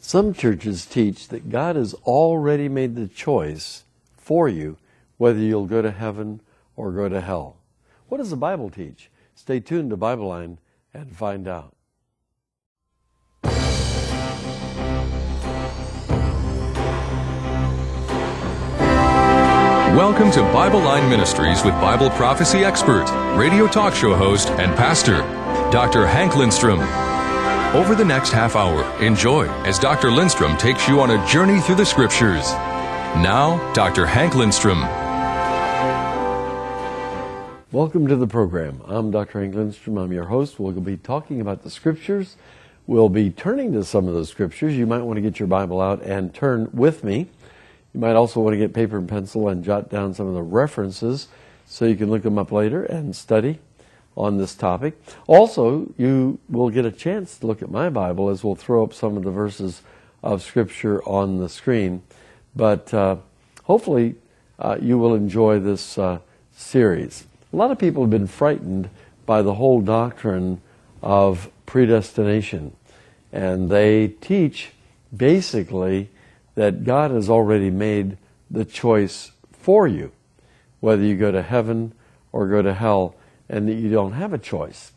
Some churches teach that God has already made the choice for you whether you'll go to heaven or go to hell. What does the Bible teach? Stay tuned to Bible Line and find out. Welcome to Bible Line Ministries with Bible prophecy expert, radio talk show host, and pastor, Dr. Hank Lindstrom. Over the next half hour, enjoy as Dr. Lindstrom takes you on a journey through the scriptures. Now, Dr. Hank Lindstrom. Welcome to the program. I'm Dr. Hank Lindstrom. I'm your host. We'll be talking about the scriptures. We'll be turning to some of those scriptures. You might want to get your Bible out and turn with me. You might also want to get paper and pencil and jot down some of the references so you can look them up later and study on this topic. Also, you will get a chance to look at my Bible as we'll throw up some of the verses of Scripture on the screen. But uh, hopefully, uh, you will enjoy this uh, series. A lot of people have been frightened by the whole doctrine of predestination, and they teach basically that God has already made the choice for you, whether you go to heaven or go to hell and that you don't have a choice.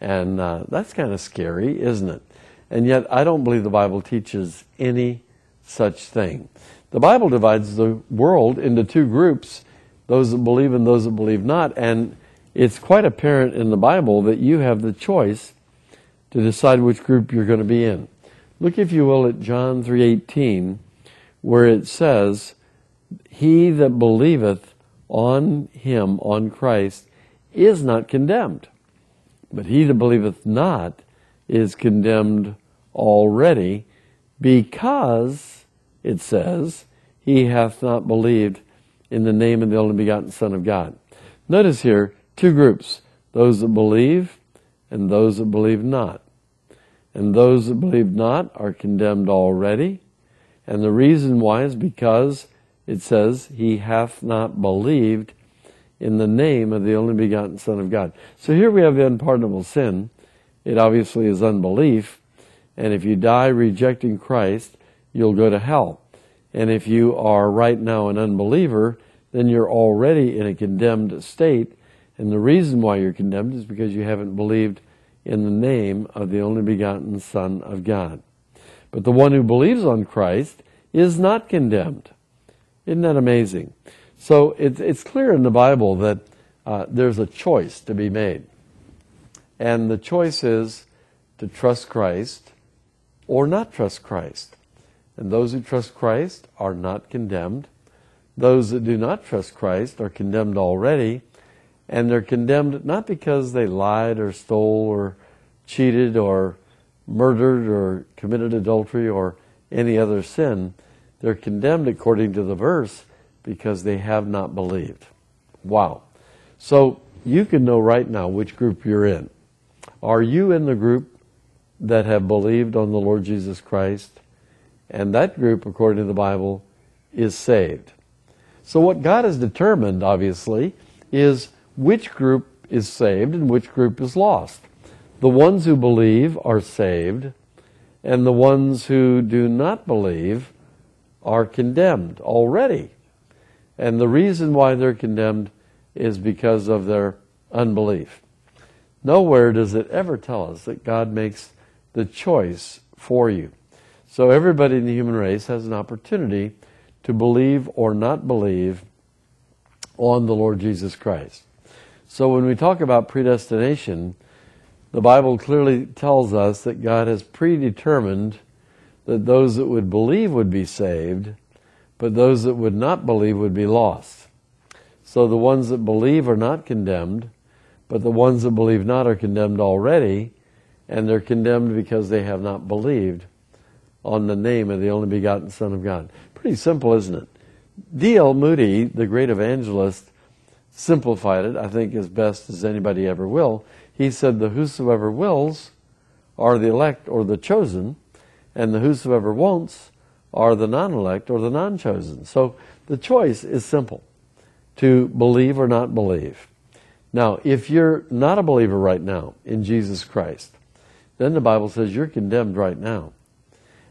And uh, that's kind of scary, isn't it? And yet, I don't believe the Bible teaches any such thing. The Bible divides the world into two groups those that believe and those that believe not. And it's quite apparent in the Bible that you have the choice to decide which group you're going to be in. Look, if you will, at John 3.18, where it says, He that believeth on him, on Christ, is not condemned. But he that believeth not is condemned already because, it says, he hath not believed in the name of the only begotten Son of God. Notice here two groups those that believe and those that believe not. And those that believe not are condemned already. And the reason why is because it says, He hath not believed in the name of the only begotten Son of God. So here we have the unpardonable sin. It obviously is unbelief. And if you die rejecting Christ, you'll go to hell. And if you are right now an unbeliever, then you're already in a condemned state. And the reason why you're condemned is because you haven't believed in the name of the only begotten Son of God. But the one who believes on Christ is not condemned. Isn't that amazing? So it's, it's clear in the Bible that uh, there's a choice to be made. And the choice is to trust Christ or not trust Christ. And those who trust Christ are not condemned. Those that do not trust Christ are condemned already. And they're condemned not because they lied or stole or cheated or murdered or committed adultery or any other sin. They're condemned according to the verse because they have not believed. Wow. So you can know right now which group you're in. Are you in the group that have believed on the Lord Jesus Christ? And that group, according to the Bible, is saved. So what God has determined, obviously, is which group is saved and which group is lost. The ones who believe are saved, and the ones who do not believe are condemned already. And the reason why they're condemned is because of their unbelief. Nowhere does it ever tell us that God makes the choice for you. So everybody in the human race has an opportunity to believe or not believe on the Lord Jesus Christ. So when we talk about predestination, the Bible clearly tells us that God has predetermined that those that would believe would be saved but those that would not believe would be lost. So the ones that believe are not condemned, but the ones that believe not are condemned already, and they're condemned because they have not believed on the name of the only begotten Son of God. Pretty simple, isn't it? D.L. Moody, the great evangelist, simplified it, I think, as best as anybody ever will. He said, The whosoever wills are the elect or the chosen, and the whosoever won'ts are the non elect or the non chosen. So the choice is simple to believe or not believe. Now, if you're not a believer right now in Jesus Christ, then the Bible says you're condemned right now.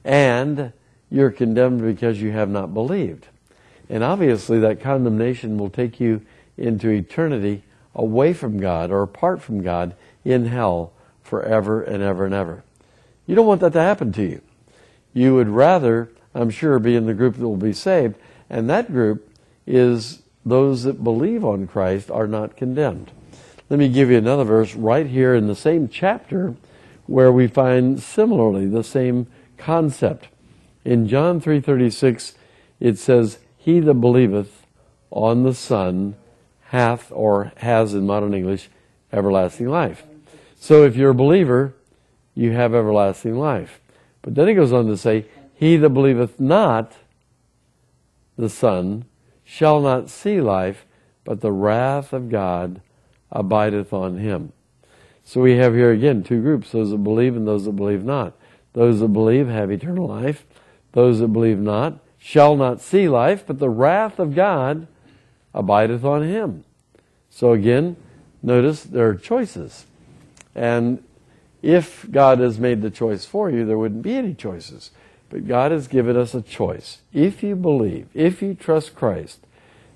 and you're condemned because you have not believed. And obviously, that condemnation will take you into eternity away from God or apart from God in hell forever and ever and ever. You don't want that to happen to you. You would rather, I'm sure, be in the group that will be saved, and that group is those that believe on Christ are not condemned. Let me give you another verse right here in the same chapter where we find similarly the same concept. In John 3:36 it says, "He that believeth on the Son hath or has in modern English everlasting life." So if you're a believer, you have everlasting life. But then he goes on to say, "He that believeth not the Son shall not see life, but the wrath of God abideth on him." So we have here again two groups, those that believe and those that believe not. Those that believe have eternal life. Those that believe not shall not see life, but the wrath of God abideth on him. So again, notice there are choices. And if God has made the choice for you, there wouldn't be any choices. But God has given us a choice. If you believe, if you trust Christ,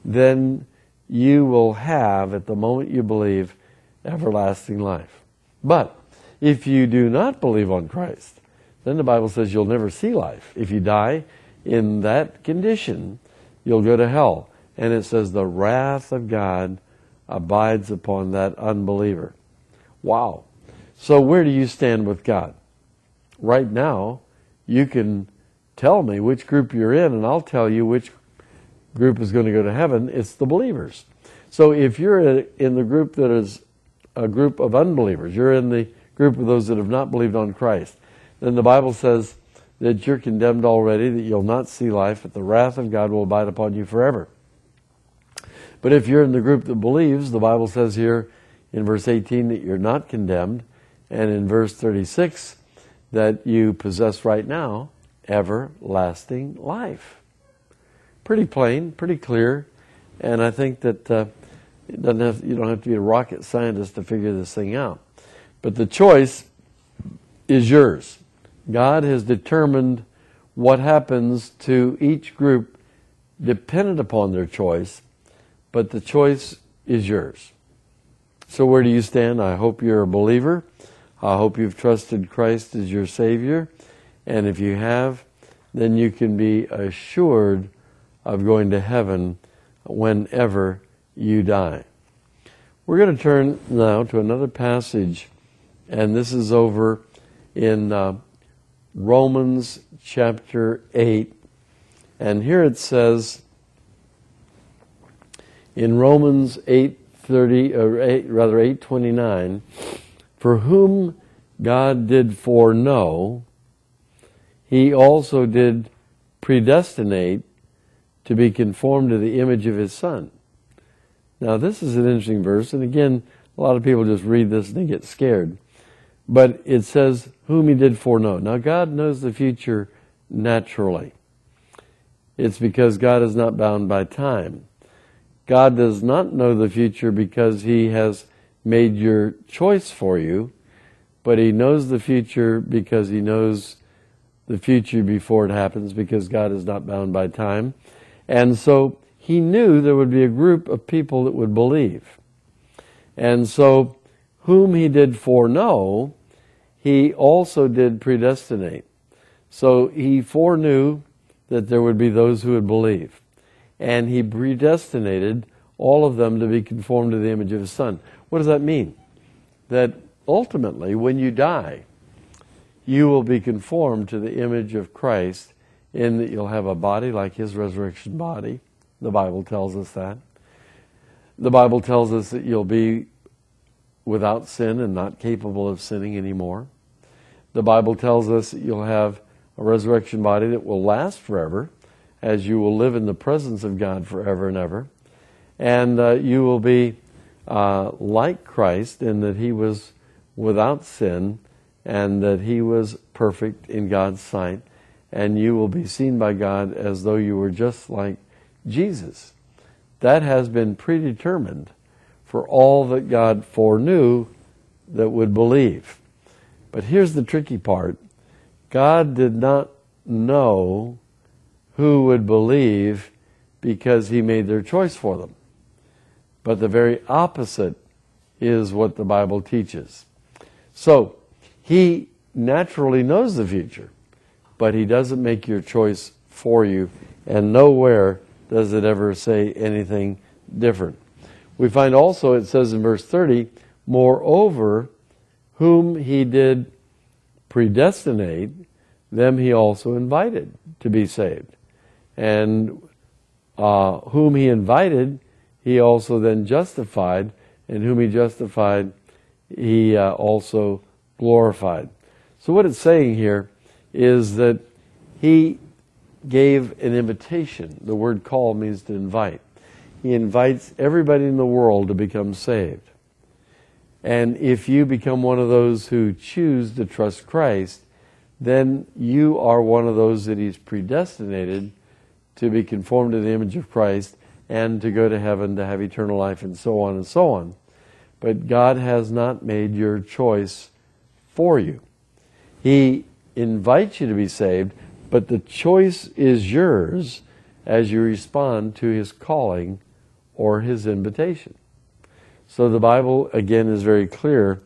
then you will have, at the moment you believe, everlasting life. But if you do not believe on Christ, then the Bible says you'll never see life. If you die in that condition, you'll go to hell. And it says the wrath of God abides upon that unbeliever. Wow. So where do you stand with God? Right now, you can tell me which group you're in, and I'll tell you which group is going to go to heaven. It's the believers. So if you're in the group that is a group of unbelievers, you're in the group of those that have not believed on Christ, then the Bible says that you're condemned already, that you'll not see life, that the wrath of God will abide upon you forever. But if you're in the group that believes, the Bible says here in verse 18 that you're not condemned, and in verse 36 that you possess right now everlasting life. Pretty plain, pretty clear, and I think that uh, it doesn't have, you don't have to be a rocket scientist to figure this thing out. But the choice is yours. God has determined what happens to each group dependent upon their choice, but the choice is yours. So, where do you stand? I hope you're a believer. I hope you've trusted Christ as your Savior. And if you have, then you can be assured of going to heaven whenever you die. We're going to turn now to another passage, and this is over in uh, Romans chapter 8. And here it says in Romans 8:30 or 8 rather 8:29 for whom God did foreknow he also did predestinate to be conformed to the image of his son. Now this is an interesting verse and again a lot of people just read this and they get scared. But it says, whom he did foreknow. Now, God knows the future naturally. It's because God is not bound by time. God does not know the future because he has made your choice for you, but he knows the future because he knows the future before it happens because God is not bound by time. And so he knew there would be a group of people that would believe. And so, whom he did foreknow, he also did predestinate. So he foreknew that there would be those who would believe. And he predestinated all of them to be conformed to the image of his son. What does that mean? That ultimately, when you die, you will be conformed to the image of Christ in that you'll have a body like his resurrection body. The Bible tells us that. The Bible tells us that you'll be without sin and not capable of sinning anymore. The Bible tells us that you'll have a resurrection body that will last forever, as you will live in the presence of God forever and ever. And uh, you will be uh, like Christ in that he was without sin and that he was perfect in God's sight. And you will be seen by God as though you were just like Jesus. That has been predetermined for all that God foreknew that would believe. But here's the tricky part God did not know who would believe because he made their choice for them. But the very opposite is what the Bible teaches. So, he naturally knows the future, but he doesn't make your choice for you, and nowhere does it ever say anything different. We find also, it says in verse 30, moreover, whom he did predestinate, them he also invited to be saved. And uh, whom he invited, he also then justified, and whom he justified, he uh, also glorified. So, what it's saying here is that he gave an invitation. The word call means to invite. He invites everybody in the world to become saved. And if you become one of those who choose to trust Christ, then you are one of those that He's predestinated to be conformed to the image of Christ and to go to heaven to have eternal life and so on and so on. But God has not made your choice for you. He invites you to be saved, but the choice is yours as you respond to His calling or His invitation. So the Bible, again, is very clear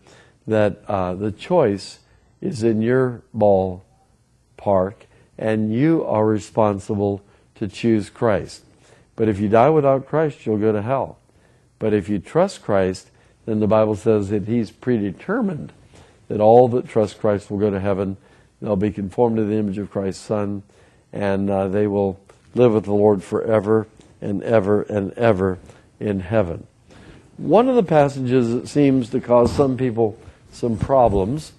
that uh, the choice is in your ballpark, and you are responsible to choose Christ. But if you die without Christ, you'll go to hell. But if you trust Christ, then the Bible says that He's predetermined that all that trust Christ will go to heaven. They'll be conformed to the image of Christ's Son, and uh, they will live with the Lord forever and ever and ever in heaven. One of the passages that seems to cause some people some problems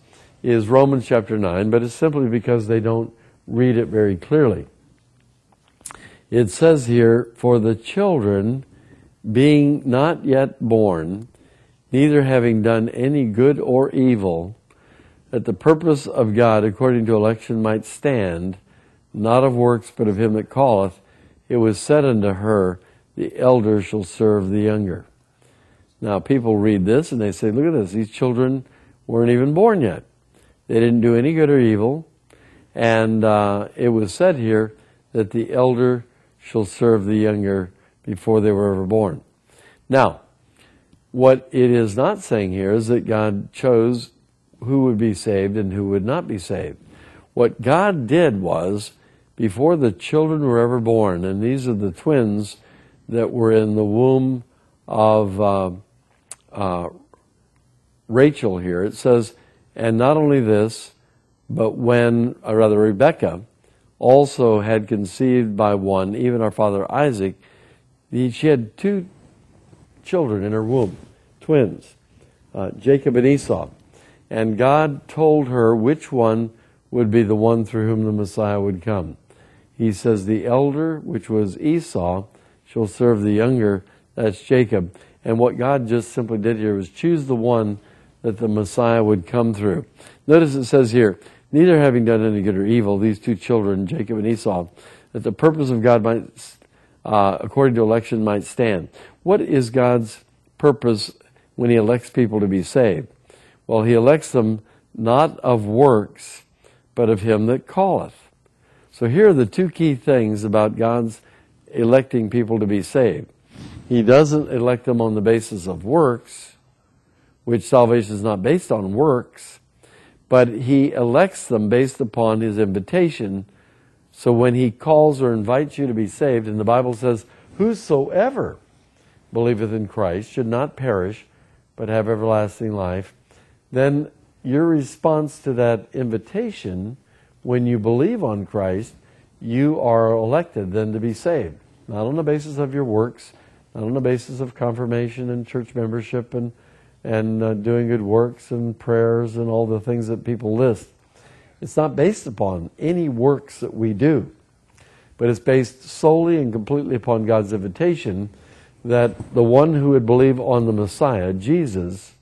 is Romans chapter 9, but it's simply because they don't read it very clearly. It says here, For the children, being not yet born, neither having done any good or evil, that the purpose of God according to election might stand, not of works, but of him that calleth, it was said unto her, The elder shall serve the younger. Now, people read this and they say, look at this, these children weren't even born yet. They didn't do any good or evil. And uh, it was said here that the elder shall serve the younger before they were ever born. Now, what it is not saying here is that God chose who would be saved and who would not be saved. What God did was, before the children were ever born, and these are the twins that were in the womb of uh, uh, Rachel here, it says, and not only this, but when, or rather, Rebecca also had conceived by one, even our father Isaac, she had two children in her womb, twins, uh, Jacob and Esau. And God told her which one would be the one through whom the Messiah would come. He says, The elder, which was Esau, shall serve the younger, that's Jacob. And what God just simply did here was choose the one that the Messiah would come through. Notice it says here, neither having done any good or evil, these two children, Jacob and Esau, that the purpose of God might, uh, according to election, might stand. What is God's purpose when He elects people to be saved? Well, He elects them not of works, but of Him that calleth. So here are the two key things about God's electing people to be saved. He doesn't elect them on the basis of works, which salvation is not based on works, but he elects them based upon his invitation. So when he calls or invites you to be saved, and the Bible says, Whosoever believeth in Christ should not perish, but have everlasting life, then your response to that invitation, when you believe on Christ, you are elected then to be saved. Not on the basis of your works, not on the basis of confirmation and church membership and and uh, doing good works and prayers and all the things that people list. It's not based upon any works that we do, but it's based solely and completely upon God's invitation that the one who would believe on the Messiah, Jesus,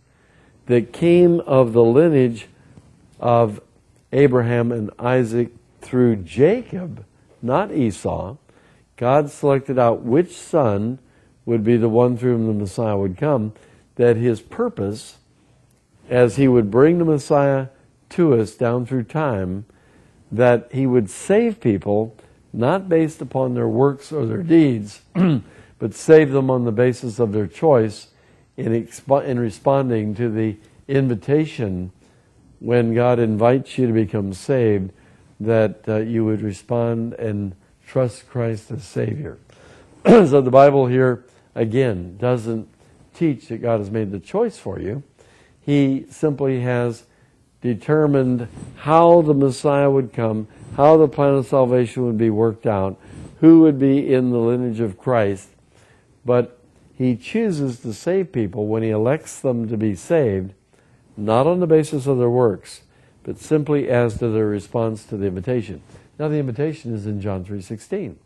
that came of the lineage of Abraham and Isaac through Jacob, not Esau, God selected out which son would be the one through whom the Messiah would come, that his purpose, as he would bring the Messiah to us down through time, that he would save people not based upon their works or their deeds, but save them on the basis of their choice in, in responding to the invitation when God invites you to become saved, that uh, you would respond and trust Christ as Savior. so the Bible here, again, doesn't teach that God has made the choice for you. He simply has determined how the Messiah would come, how the plan of salvation would be worked out, who would be in the lineage of Christ. But he chooses to save people when he elects them to be saved, not on the basis of their works, but simply as to their response to the invitation. Now the invitation is in John 3:16.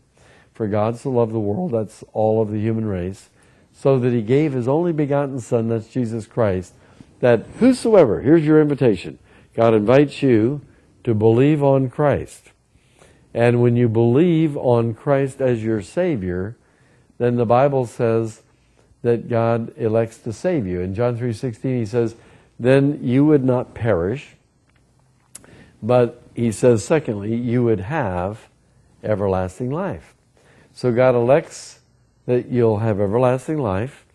For God so loved the world, that's all of the human race, so that he gave his only begotten son, that's Jesus Christ, that whosoever, here's your invitation, God invites you to believe on Christ. And when you believe on Christ as your Savior, then the Bible says that God elects to save you. In John 3.16 he says, then you would not perish, but he says, secondly, you would have everlasting life. So God elects that you'll have everlasting life,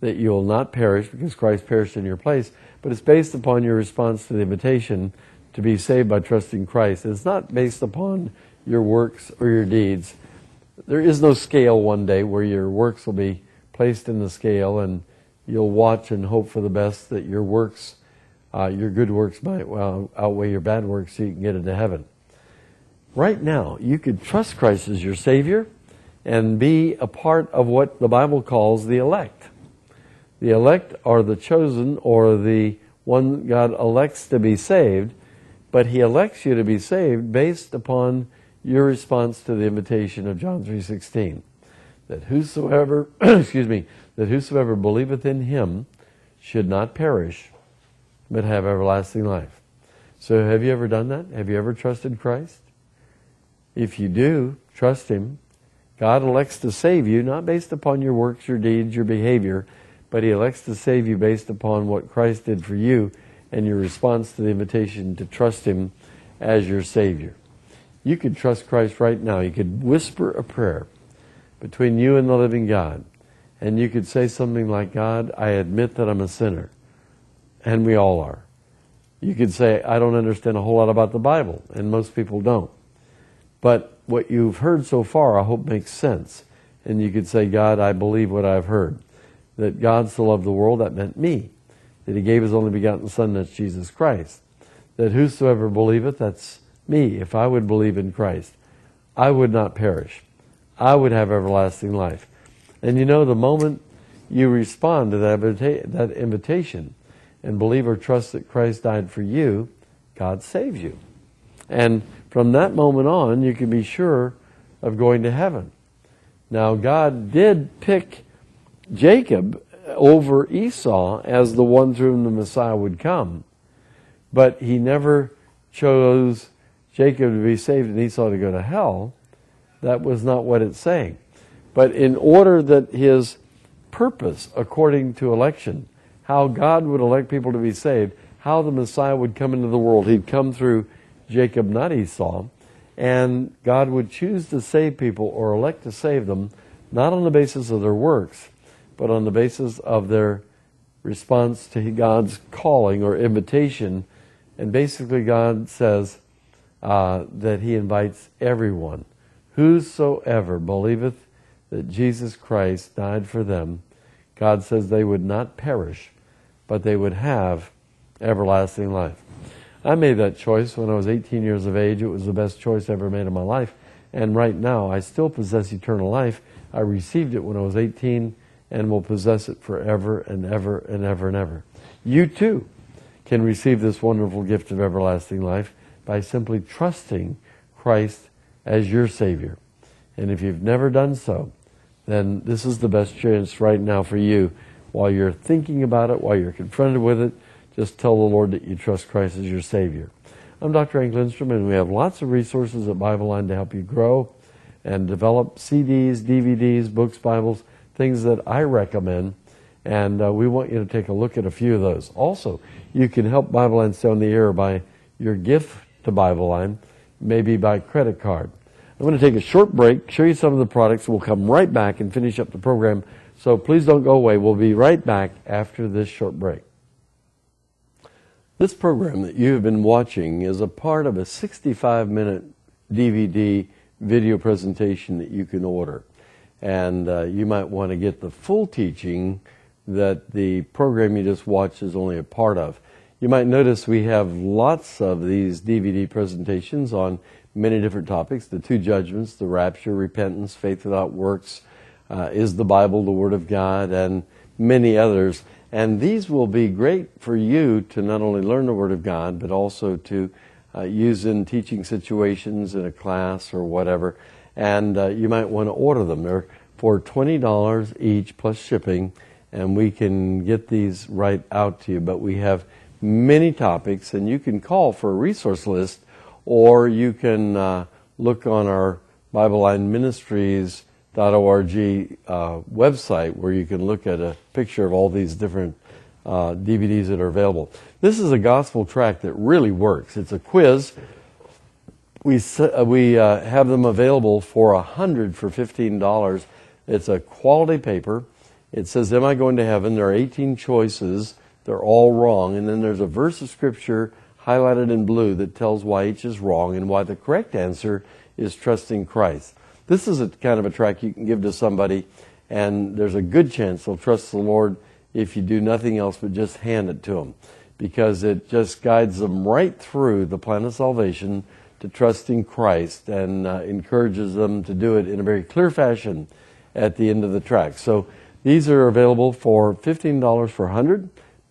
that you'll not perish because Christ perished in your place, but it's based upon your response to the invitation to be saved by trusting Christ. It's not based upon your works or your deeds. There is no scale one day where your works will be placed in the scale and you'll watch and hope for the best that your works, uh, your good works might well outweigh your bad works so you can get into heaven. Right now, you could trust Christ as your Savior and be a part of what the Bible calls the elect. The elect are the chosen or the one God elects to be saved, but he elects you to be saved based upon your response to the invitation of John 3:16 that whosoever excuse me that whosoever believeth in him should not perish but have everlasting life. So have you ever done that? Have you ever trusted Christ? If you do, trust him. God elects to save you not based upon your works, your deeds, your behavior, but he elects to save you based upon what Christ did for you and your response to the invitation to trust him as your Savior. You could trust Christ right now. You could whisper a prayer between you and the living God. And you could say something like, God, I admit that I'm a sinner. And we all are. You could say, I don't understand a whole lot about the Bible. And most people don't. But what you've heard so far, I hope makes sense. And you could say, God, I believe what I've heard that God so loved the world, that meant me. That he gave his only begotten Son, that's Jesus Christ. That whosoever believeth, that's me. If I would believe in Christ, I would not perish. I would have everlasting life. And you know, the moment you respond to that, that invitation and believe or trust that Christ died for you, God saves you. And from that moment on, you can be sure of going to heaven. Now, God did pick Jacob over Esau as the one through whom the Messiah would come. But he never chose Jacob to be saved and Esau to go to hell. That was not what it's saying. But in order that his purpose, according to election, how God would elect people to be saved, how the Messiah would come into the world, he'd come through Jacob, not Esau, and God would choose to save people or elect to save them, not on the basis of their works, but on the basis of their response to God's calling or invitation. And basically, God says uh, that He invites everyone. Whosoever believeth that Jesus Christ died for them, God says they would not perish, but they would have everlasting life. I made that choice when I was 18 years of age. It was the best choice I ever made in my life. And right now, I still possess eternal life. I received it when I was 18 and will possess it forever and ever and ever and ever. You too can receive this wonderful gift of everlasting life by simply trusting Christ as your Savior. And if you've never done so, then this is the best chance right now for you. While you're thinking about it, while you're confronted with it, just tell the Lord that you trust Christ as your Savior. I'm Dr. Hank Lindstrom, and we have lots of resources at Bible Line to help you grow and develop CDs, DVDs, books, Bibles things that I recommend, and uh, we want you to take a look at a few of those. Also, you can help Bible Line stay on the air by your gift to Bible Line. maybe by credit card. I'm going to take a short break, show you some of the products. We'll come right back and finish up the program. So please don't go away. We'll be right back after this short break. This program that you have been watching is a part of a 65 minute DVD video presentation that you can order. And uh, you might want to get the full teaching that the program you just watched is only a part of. You might notice we have lots of these DVD presentations on many different topics the two judgments, the rapture, repentance, faith without works, uh, is the Bible the Word of God, and many others. And these will be great for you to not only learn the Word of God, but also to uh, use in teaching situations in a class or whatever. And uh, you might want to order them. They're for $20 each plus shipping, and we can get these right out to you. But we have many topics, and you can call for a resource list, or you can uh, look on our Bible Line Ministries .org uh, website where you can look at a picture of all these different uh, DVDs that are available. This is a gospel tract that really works. It's a quiz. We uh, we uh, have them available for a hundred for fifteen dollars. It's a quality paper. It says, "Am I going to heaven?" There are eighteen choices. They're all wrong, and then there's a verse of scripture highlighted in blue that tells why each is wrong and why the correct answer is trusting Christ. This is a kind of a tract you can give to somebody, and there's a good chance they'll trust the Lord if you do nothing else but just hand it to them, because it just guides them right through the plan of salvation to trusting Christ and uh, encourages them to do it in a very clear fashion at the end of the tract. So these are available for $15 for 100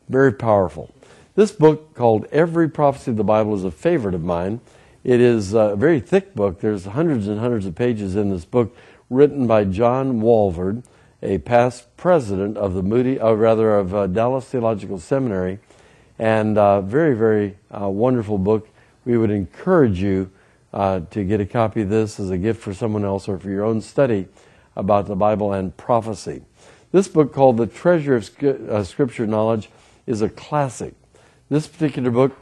Very powerful. This book called Every Prophecy of the Bible is a favorite of mine. It is a very thick book. There's hundreds and hundreds of pages in this book written by John Walvoord, a past president of the Moody, or uh, rather of uh, Dallas Theological Seminary, and uh, very, very uh, wonderful book. We would encourage you uh, to get a copy of this as a gift for someone else or for your own study about the Bible and prophecy. This book, called The Treasure of uh, Scripture Knowledge, is a classic. This particular book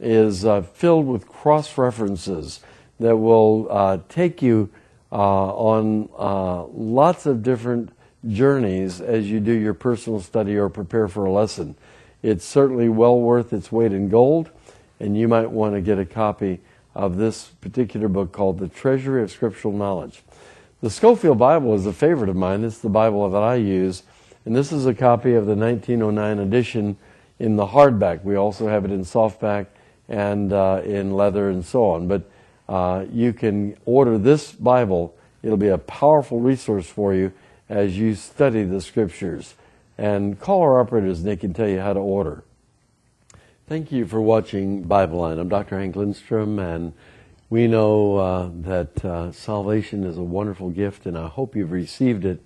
is uh, filled with cross references that will uh, take you uh, on uh, lots of different journeys as you do your personal study or prepare for a lesson. It's certainly well worth its weight in gold, and you might want to get a copy of this particular book called The Treasury of Scriptural Knowledge. The Scofield Bible is a favorite of mine. It's the Bible that I use, and this is a copy of the 1909 edition in the hardback. We also have it in softback and uh, in leather and so on. But uh, you can order this Bible. It'll be a powerful resource for you as you study the scriptures. And call our operators and they can tell you how to order. Thank you for watching Bible Line. I'm Dr. Hank Lindstrom, and we know uh, that uh, salvation is a wonderful gift, and I hope you've received it.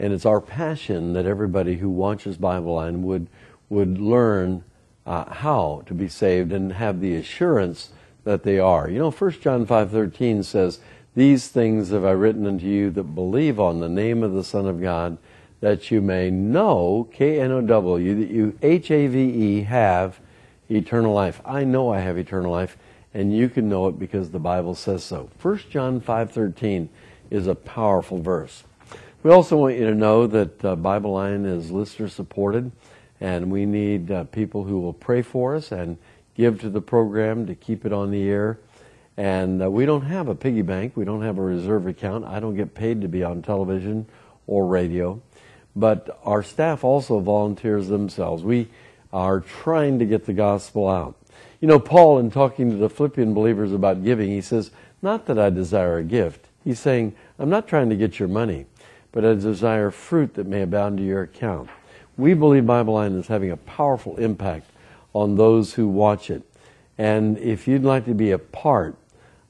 And it's our passion that everybody who watches Bible Line would would learn uh, how to be saved and have the assurance that they are. You know, 1 John 5:13 says, "These things have I written unto you that believe on the name of the Son of God, that you may know K N O W that you H A V E have eternal life." I know I have eternal life, and you can know it because the Bible says so. 1 John 5:13 is a powerful verse. We also want you to know that uh, Bible Line is listener supported. And we need uh, people who will pray for us and give to the program to keep it on the air. And uh, we don't have a piggy bank. We don't have a reserve account. I don't get paid to be on television or radio. But our staff also volunteers themselves. We are trying to get the gospel out. You know, Paul, in talking to the Philippian believers about giving, he says, Not that I desire a gift. He's saying, I'm not trying to get your money, but I desire fruit that may abound to your account. We believe Bible Line is having a powerful impact on those who watch it. And if you'd like to be a part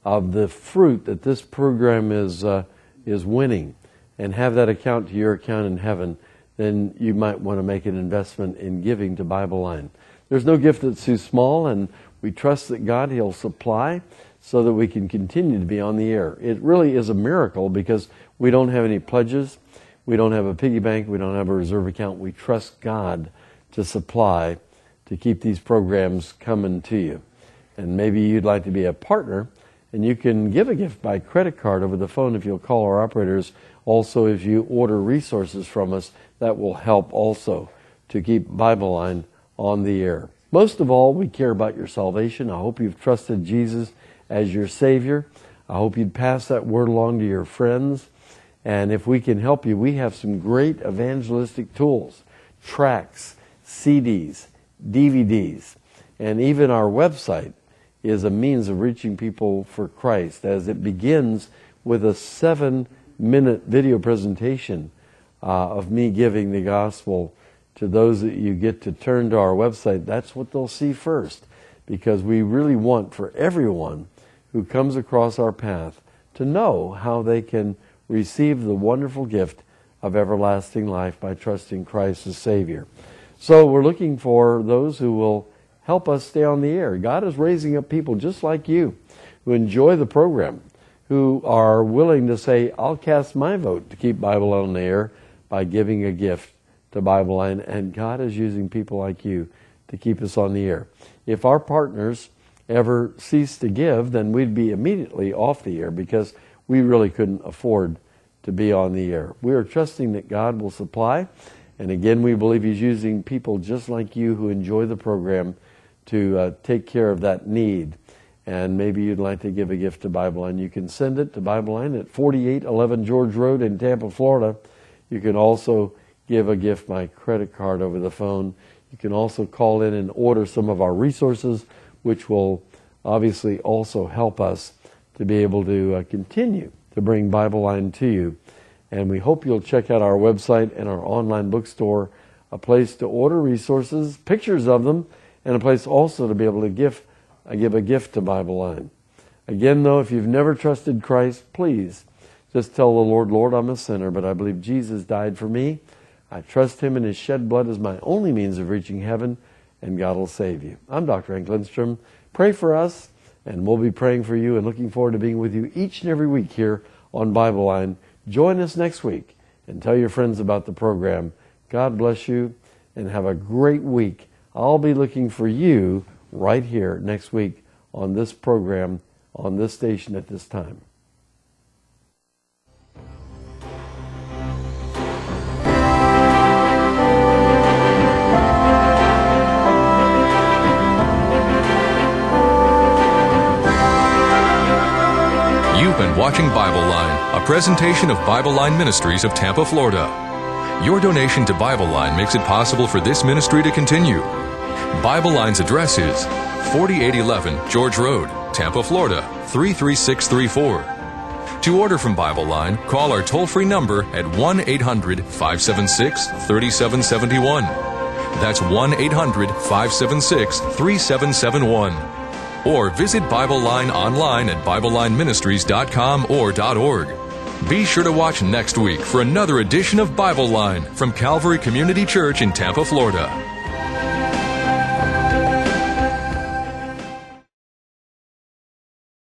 of the fruit that this program is, uh, is winning and have that account to your account in heaven, then you might want to make an investment in giving to Bible Line. There's no gift that's too small, and we trust that God, He'll supply so that we can continue to be on the air. It really is a miracle because we don't have any pledges. We don't have a piggy bank. We don't have a reserve account. We trust God to supply to keep these programs coming to you. And maybe you'd like to be a partner And you can give a gift by credit card over the phone if you'll call our operators. Also, if you order resources from us, that will help also to keep Bible Line on the air. Most of all, we care about your salvation. I hope you've trusted Jesus as your Savior. I hope you'd pass that word along to your friends. And if we can help you, we have some great evangelistic tools tracks, CDs, DVDs, and even our website is a means of reaching people for Christ as it begins with a seven minute video presentation uh, of me giving the gospel to those that you get to turn to our website. That's what they'll see first because we really want for everyone who comes across our path to know how they can receive the wonderful gift of everlasting life by trusting Christ as Savior. So we're looking for those who will help us stay on the air. God is raising up people just like you who enjoy the program, who are willing to say, I'll cast my vote to keep Bible on the air by giving a gift to Bible Line. And God is using people like you to keep us on the air. If our partners ever cease to give, then we'd be immediately off the air because we really couldn't afford to be on the air. We are trusting that God will supply. And again, we believe He's using people just like you who enjoy the program to uh, take care of that need. And maybe you'd like to give a gift to Bible Line. You can send it to Bible Line at 4811 George Road in Tampa, Florida. You can also give a gift by credit card over the phone. You can also call in and order some of our resources, which will obviously also help us to be able to uh, continue to bring Bible Line to you. And we hope you'll check out our website and our online bookstore, a place to order resources, pictures of them, and a place also to be able to give, uh, give a gift to Bible Line. Again, though, if you've never trusted Christ, please just tell the Lord, Lord, I'm a sinner, but I believe Jesus died for me. I trust Him and His shed blood is my only means of reaching heaven, and God will save you. I'm Dr. Hank Lindstrom. Pray for us, and we'll be praying for you and looking forward to being with you each and every week here on Bible Line. Join us next week and tell your friends about the program. God bless you and have a great week. I'll be looking for you right here next week on this program, on this station at this time. Watching Bible Line, a presentation of Bible Line Ministries of Tampa, Florida. Your donation to Bible Line makes it possible for this ministry to continue. Bible Line's address is 4811 George Road, Tampa, Florida 33634. To order from Bible Line, call our toll free number at 1 800 576 3771. That's 1 800 576 3771. Or visit Bible Line online at BibleLineMinistries.com or .org. Be sure to watch next week for another edition of Bible Line from Calvary Community Church in Tampa, Florida.